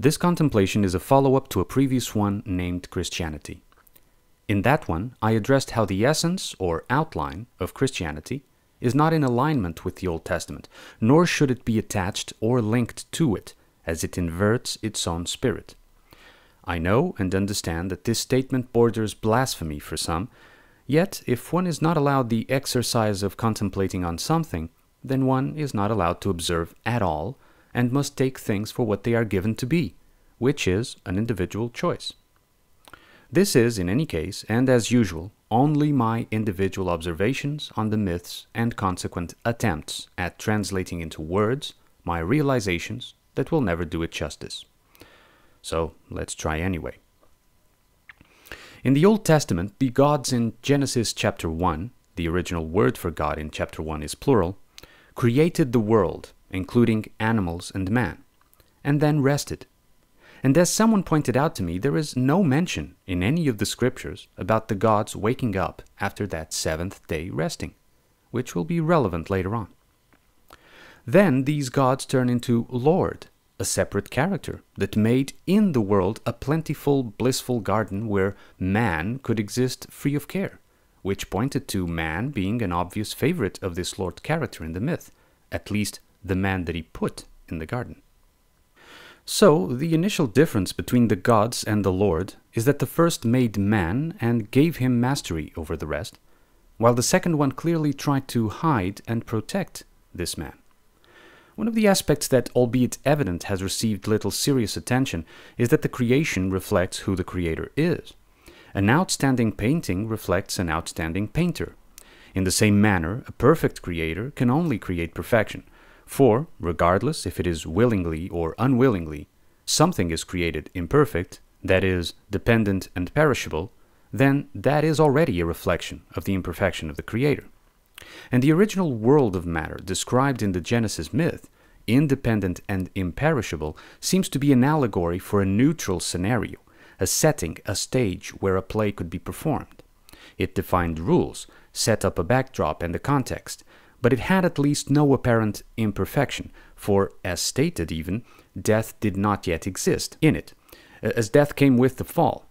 This contemplation is a follow up to a previous one named Christianity. In that one, I addressed how the essence or outline of Christianity is not in alignment with the Old Testament, nor should it be attached or linked to it, as it inverts its own spirit. I know and understand that this statement borders blasphemy for some, yet if one is not allowed the exercise of contemplating on something, then one is not allowed to observe at all and must take things for what they are given to be, which is an individual choice. This is, in any case, and as usual, only my individual observations on the myths and consequent attempts at translating into words my realizations that will never do it justice. So let's try anyway. In the Old Testament, the gods in Genesis chapter 1, the original word for God in chapter 1 is plural, created the world, including animals and man, and then rested. And as someone pointed out to me, there is no mention in any of the scriptures about the gods waking up after that seventh day resting, which will be relevant later on. Then these gods turn into Lord, a separate character that made in the world a plentiful, blissful garden where man could exist free of care, which pointed to man being an obvious favorite of this Lord character in the myth, at least the man that he put in the garden. So, the initial difference between the gods and the Lord is that the first made man and gave him mastery over the rest, while the second one clearly tried to hide and protect this man. One of the aspects that, albeit evident, has received little serious attention is that the creation reflects who the creator is. An outstanding painting reflects an outstanding painter. In the same manner, a perfect creator can only create perfection, for, regardless if it is willingly or unwillingly, something is created imperfect, that is, dependent and perishable, then that is already a reflection of the imperfection of the Creator. And the original world of matter described in the Genesis myth, independent and imperishable, seems to be an allegory for a neutral scenario, a setting, a stage where a play could be performed. It defined rules, set up a backdrop and a context, but it had at least no apparent imperfection, for, as stated even, death did not yet exist in it, as death came with the fall.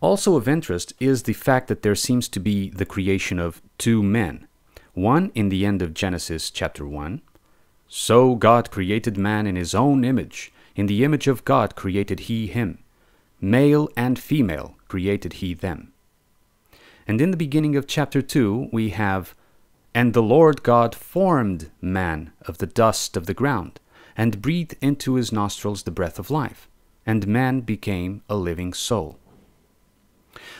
Also of interest is the fact that there seems to be the creation of two men, one in the end of Genesis chapter 1. So God created man in his own image, in the image of God created he him. Male and female created he them. And in the beginning of chapter 2, we have and the Lord God formed man of the dust of the ground, and breathed into his nostrils the breath of life, and man became a living soul.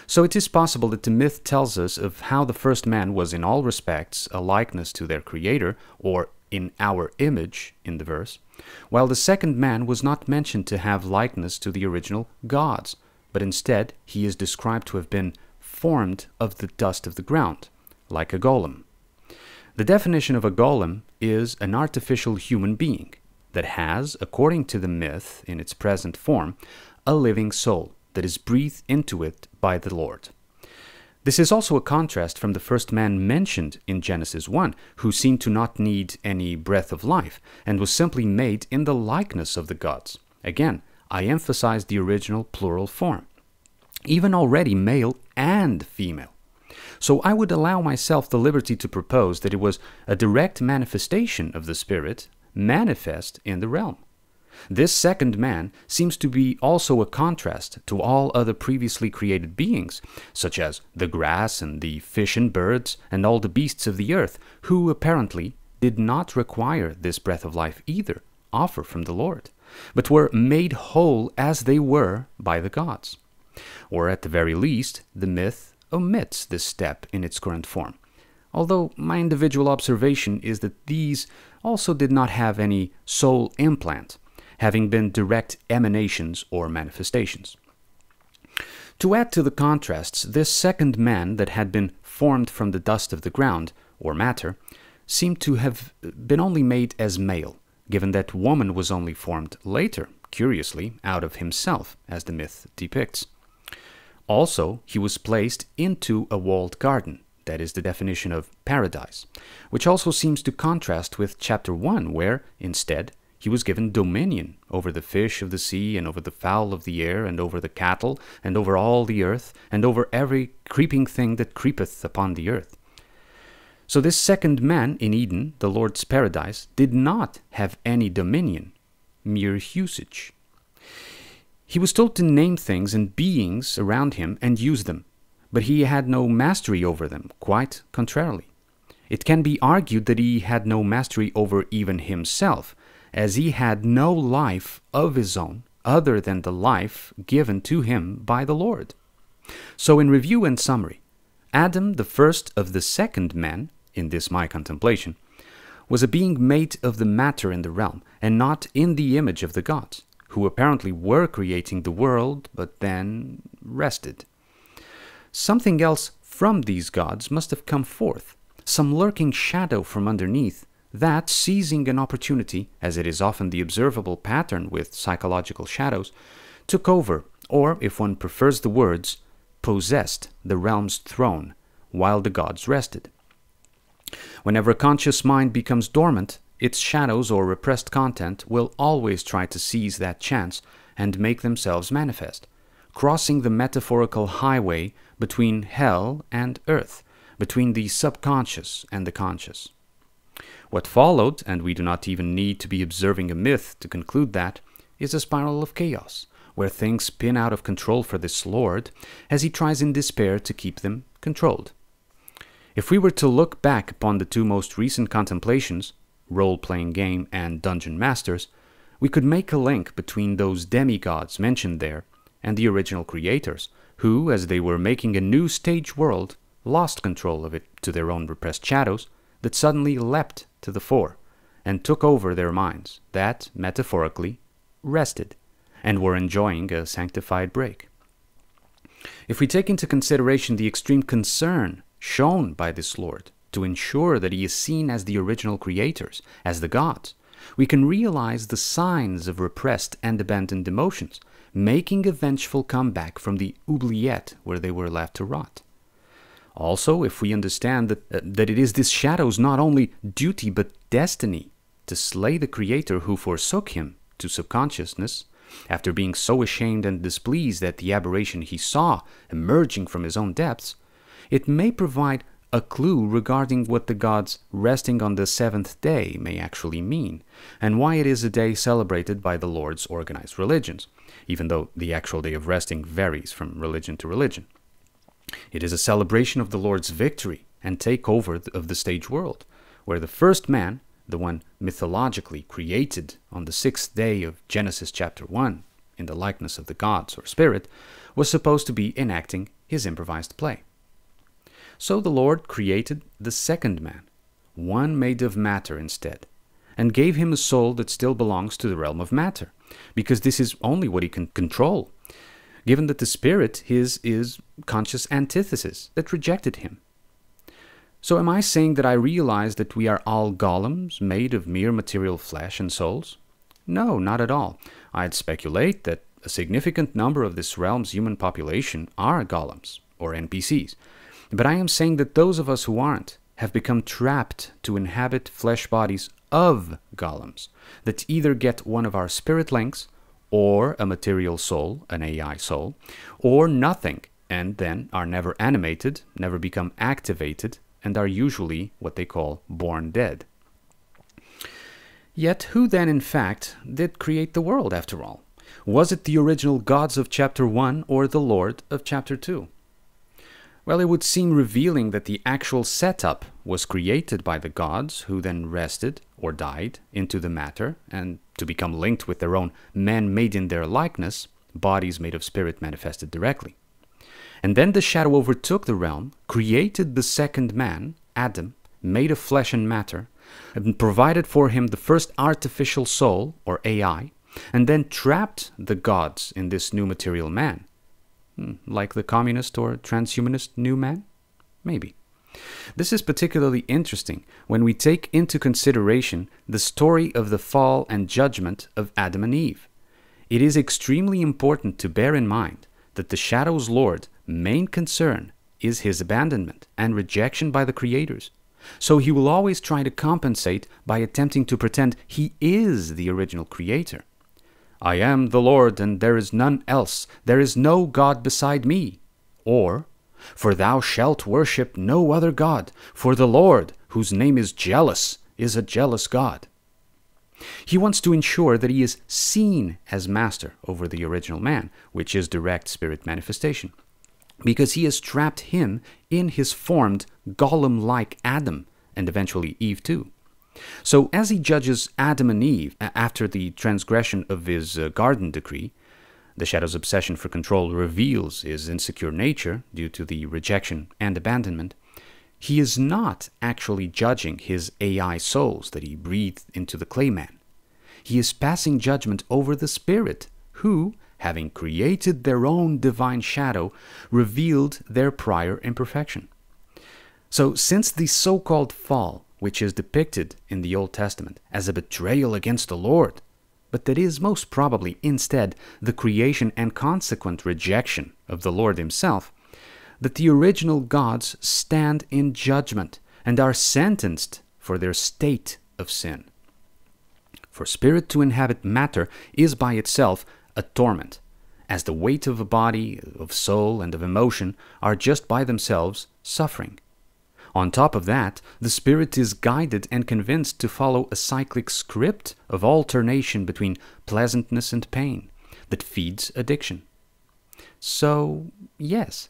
So it is possible that the myth tells us of how the first man was in all respects a likeness to their creator, or in our image in the verse, while the second man was not mentioned to have likeness to the original gods, but instead he is described to have been formed of the dust of the ground, like a golem. The definition of a golem is an artificial human being that has, according to the myth in its present form, a living soul that is breathed into it by the Lord. This is also a contrast from the first man mentioned in Genesis 1, who seemed to not need any breath of life and was simply made in the likeness of the gods. Again, I emphasize the original plural form. Even already male and female. So I would allow myself the liberty to propose that it was a direct manifestation of the Spirit manifest in the realm. This second man seems to be also a contrast to all other previously created beings, such as the grass and the fish and birds and all the beasts of the earth, who apparently did not require this breath of life either, offer from the Lord, but were made whole as they were by the gods. Or at the very least, the myth omits this step in its current form, although my individual observation is that these also did not have any soul implant, having been direct emanations or manifestations. To add to the contrasts, this second man that had been formed from the dust of the ground, or matter, seemed to have been only made as male, given that woman was only formed later, curiously, out of himself, as the myth depicts. Also, he was placed into a walled garden, that is the definition of paradise, which also seems to contrast with chapter 1, where, instead, he was given dominion over the fish of the sea, and over the fowl of the air, and over the cattle, and over all the earth, and over every creeping thing that creepeth upon the earth. So this second man in Eden, the Lord's paradise, did not have any dominion, mere usage. He was told to name things and beings around him and use them, but he had no mastery over them, quite contrarily. It can be argued that he had no mastery over even himself, as he had no life of his own other than the life given to him by the Lord. So, in review and summary, Adam, the first of the second men in this my contemplation, was a being made of the matter in the realm, and not in the image of the gods, who apparently were creating the world, but then rested. Something else from these gods must have come forth, some lurking shadow from underneath, that, seizing an opportunity, as it is often the observable pattern with psychological shadows, took over, or, if one prefers the words, possessed the realm's throne while the gods rested. Whenever a conscious mind becomes dormant, its shadows or repressed content will always try to seize that chance and make themselves manifest, crossing the metaphorical highway between hell and earth, between the subconscious and the conscious. What followed, and we do not even need to be observing a myth to conclude that, is a spiral of chaos, where things spin out of control for this Lord as he tries in despair to keep them controlled. If we were to look back upon the two most recent contemplations, role playing game and dungeon masters, we could make a link between those demigods mentioned there and the original creators, who, as they were making a new stage world, lost control of it to their own repressed shadows that suddenly leapt to the fore and took over their minds, that, metaphorically, rested and were enjoying a sanctified break. If we take into consideration the extreme concern shown by this Lord to ensure that he is seen as the original creators, as the gods, we can realize the signs of repressed and abandoned emotions, making a vengeful comeback from the oubliette where they were left to rot. Also, if we understand that, uh, that it is this shadow's not only duty but destiny to slay the Creator who forsook him to subconsciousness, after being so ashamed and displeased at the aberration he saw emerging from his own depths, it may provide a clue regarding what the gods resting on the seventh day may actually mean, and why it is a day celebrated by the Lord's organized religions, even though the actual day of resting varies from religion to religion. It is a celebration of the Lord's victory and takeover of the stage world, where the first man, the one mythologically created on the sixth day of Genesis chapter 1, in the likeness of the gods or spirit, was supposed to be enacting his improvised play. So the Lord created the second man, one made of matter instead, and gave him a soul that still belongs to the realm of matter, because this is only what he can control given that the spirit his is conscious antithesis that rejected him. So am I saying that I realize that we are all golems made of mere material flesh and souls? No, not at all. I'd speculate that a significant number of this realm's human population are golems, or NPCs. But I am saying that those of us who aren't have become trapped to inhabit flesh bodies of golems that either get one of our spirit links or a material soul, an AI soul, or nothing, and then are never animated, never become activated, and are usually what they call born dead. Yet, who then, in fact, did create the world after all? Was it the original gods of chapter 1 or the Lord of chapter 2? Well, it would seem revealing that the actual setup was created by the gods, who then rested or died into the matter, and to become linked with their own men made in their likeness, bodies made of spirit manifested directly. And then the shadow overtook the realm, created the second man, Adam, made of flesh and matter, and provided for him the first artificial soul, or AI, and then trapped the gods in this new material man, Mm, like the communist or transhumanist new man? Maybe. This is particularly interesting when we take into consideration the story of the fall and judgment of Adam and Eve. It is extremely important to bear in mind that the Shadow's Lord main concern is his abandonment and rejection by the creators, So he will always try to compensate by attempting to pretend he is the original creator. I am the Lord, and there is none else. There is no God beside me. Or, For thou shalt worship no other God, for the Lord, whose name is jealous, is a jealous God. He wants to ensure that he is seen as master over the original man, which is direct spirit manifestation, because he has trapped him in his formed golem like Adam and eventually Eve too. So, as he judges Adam and Eve after the transgression of his uh, garden decree, the shadow's obsession for control reveals his insecure nature due to the rejection and abandonment. He is not actually judging his AI souls that he breathed into the clayman. He is passing judgment over the Spirit, who, having created their own divine shadow, revealed their prior imperfection. So, since the so called fall, which is depicted in the Old Testament as a betrayal against the Lord, but that is most probably instead the creation and consequent rejection of the Lord Himself, that the original gods stand in judgment and are sentenced for their state of sin. For spirit to inhabit matter is by itself a torment, as the weight of a body, of soul, and of emotion are just by themselves suffering. On top of that, the spirit is guided and convinced to follow a cyclic script of alternation between pleasantness and pain that feeds addiction. So, yes,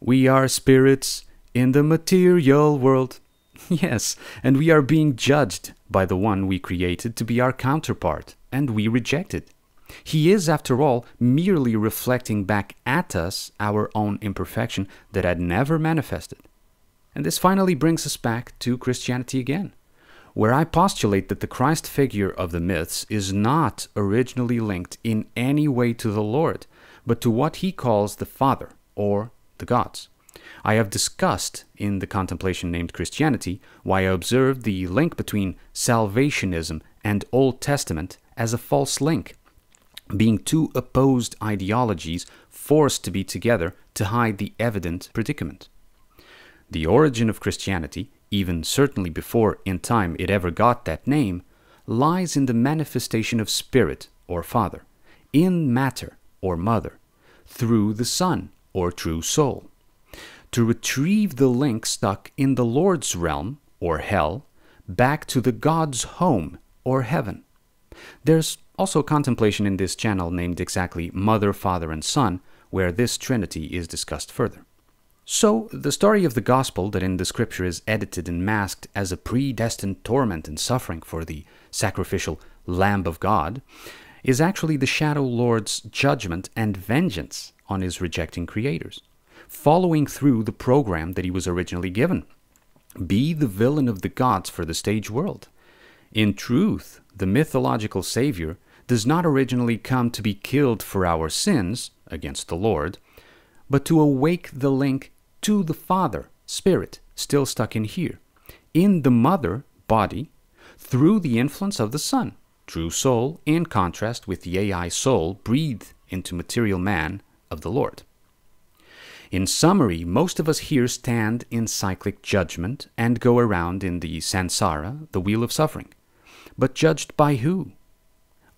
we are spirits in the material world. Yes, and we are being judged by the one we created to be our counterpart, and we reject it. He is, after all, merely reflecting back at us our own imperfection that had never manifested. And this finally brings us back to Christianity again, where I postulate that the Christ figure of the myths is not originally linked in any way to the Lord, but to what he calls the Father, or the gods. I have discussed in the contemplation named Christianity why I observed the link between salvationism and Old Testament as a false link, being two opposed ideologies forced to be together to hide the evident predicament. The origin of Christianity, even certainly before in time it ever got that name, lies in the manifestation of Spirit or Father, in matter or mother, through the Son or true soul. To retrieve the link stuck in the Lord's realm or hell back to the God's home or heaven. There's also contemplation in this channel named exactly Mother, Father, and Son, where this Trinity is discussed further. So, the story of the gospel that in the scripture is edited and masked as a predestined torment and suffering for the sacrificial Lamb of God is actually the Shadow Lord's judgment and vengeance on his rejecting creators, following through the program that he was originally given. Be the villain of the gods for the stage world. In truth, the mythological Savior does not originally come to be killed for our sins against the Lord, but to awake the link to the Father, Spirit, still stuck in here, in the Mother, body, through the influence of the Son, true soul, in contrast with the AI soul breathed into material man of the Lord. In summary, most of us here stand in cyclic judgment and go around in the samsara, the wheel of suffering. But judged by who?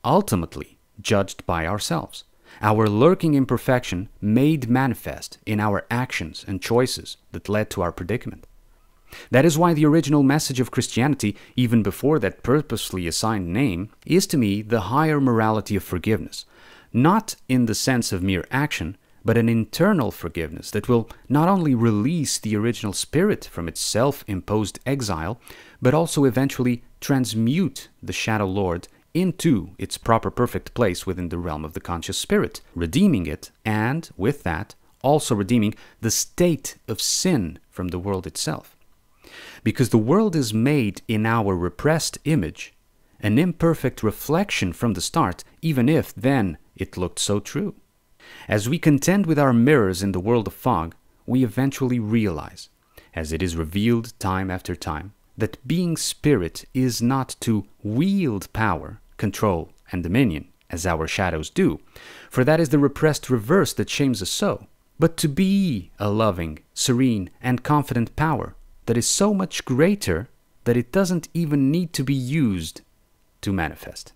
Ultimately, judged by ourselves our lurking imperfection made manifest in our actions and choices that led to our predicament. That is why the original message of Christianity, even before that purposely assigned name, is to me the higher morality of forgiveness, not in the sense of mere action, but an internal forgiveness that will not only release the original spirit from its self imposed exile, but also eventually transmute the Shadow Lord into its proper perfect place within the realm of the conscious spirit, redeeming it, and with that, also redeeming the state of sin from the world itself. Because the world is made in our repressed image, an imperfect reflection from the start, even if then it looked so true. As we contend with our mirrors in the world of fog, we eventually realize, as it is revealed time after time, that being spirit is not to wield power, control, and dominion, as our shadows do, for that is the repressed reverse that shames us so, but to be a loving, serene, and confident power that is so much greater that it doesn't even need to be used to manifest.